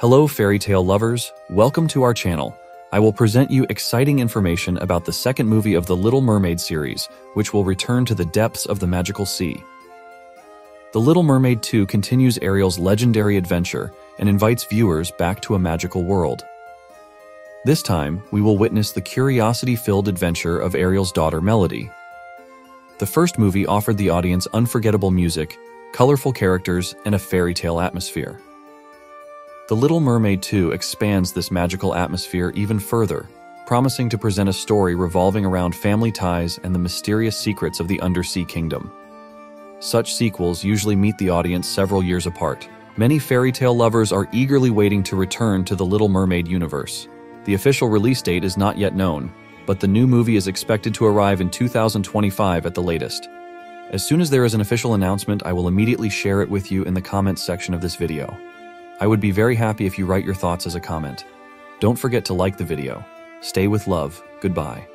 Hello, fairy tale lovers. Welcome to our channel. I will present you exciting information about the second movie of the Little Mermaid series, which will return to the depths of the magical sea. The Little Mermaid 2 continues Ariel's legendary adventure and invites viewers back to a magical world. This time, we will witness the curiosity filled adventure of Ariel's daughter Melody. The first movie offered the audience unforgettable music, colorful characters, and a fairy tale atmosphere. The Little Mermaid 2 expands this magical atmosphere even further, promising to present a story revolving around family ties and the mysterious secrets of the undersea kingdom. Such sequels usually meet the audience several years apart. Many fairy tale lovers are eagerly waiting to return to the Little Mermaid universe. The official release date is not yet known, but the new movie is expected to arrive in 2025 at the latest. As soon as there is an official announcement, I will immediately share it with you in the comments section of this video. I would be very happy if you write your thoughts as a comment. Don't forget to like the video. Stay with love. Goodbye.